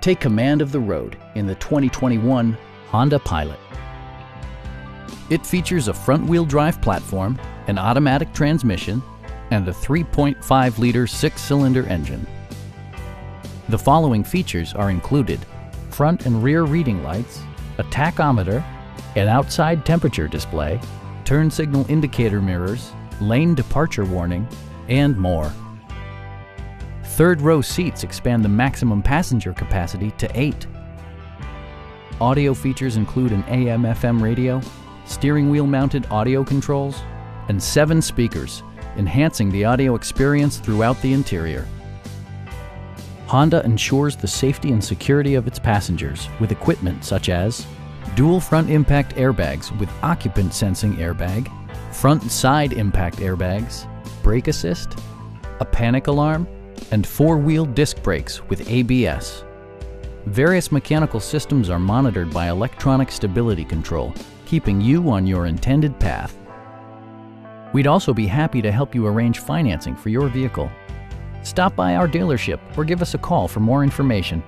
Take command of the road in the 2021 Honda Pilot. It features a front-wheel drive platform, an automatic transmission, and a 3.5-liter six-cylinder engine. The following features are included. Front and rear reading lights, a tachometer, an outside temperature display, turn signal indicator mirrors, lane departure warning, and more. Third row seats expand the maximum passenger capacity to eight. Audio features include an AM FM radio, steering wheel mounted audio controls, and seven speakers, enhancing the audio experience throughout the interior. Honda ensures the safety and security of its passengers with equipment such as dual front impact airbags with occupant sensing airbag, front side impact airbags, brake assist, a panic alarm, and four-wheel disc brakes with ABS. Various mechanical systems are monitored by electronic stability control, keeping you on your intended path. We'd also be happy to help you arrange financing for your vehicle. Stop by our dealership or give us a call for more information.